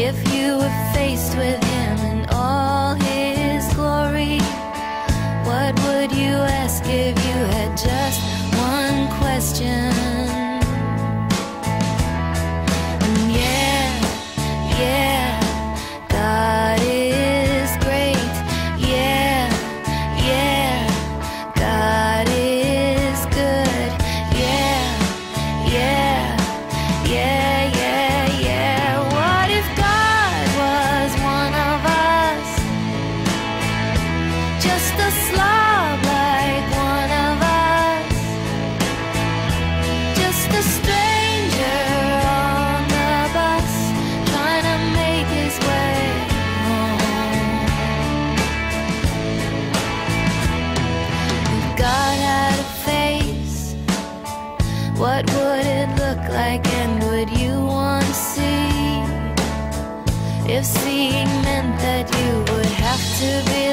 If you were faced with him in all his glory, what would you ask if you had just one question? If seeing meant that you would have to believe